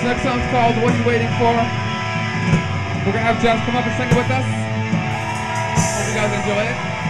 This next song's called What Are You Waiting For? We're gonna have Jess come up and sing it with us. Hope you guys enjoy it.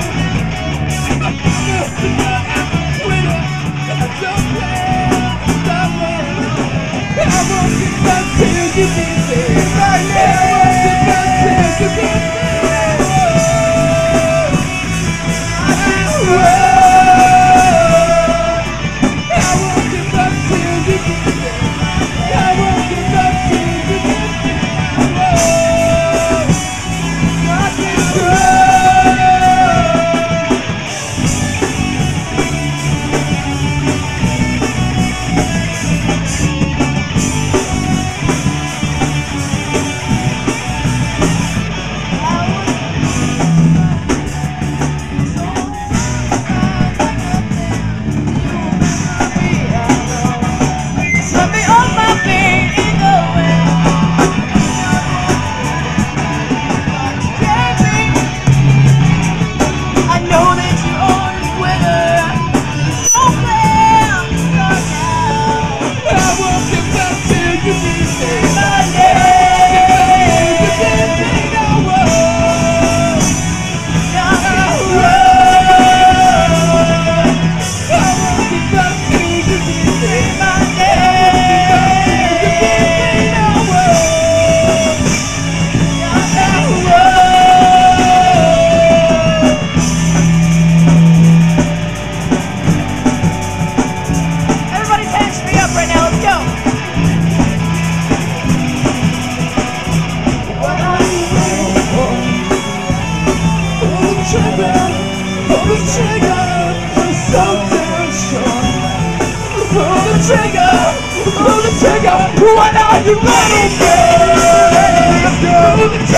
you. trigger, pull the trigger, when are you ready, girl? Pull the trigger.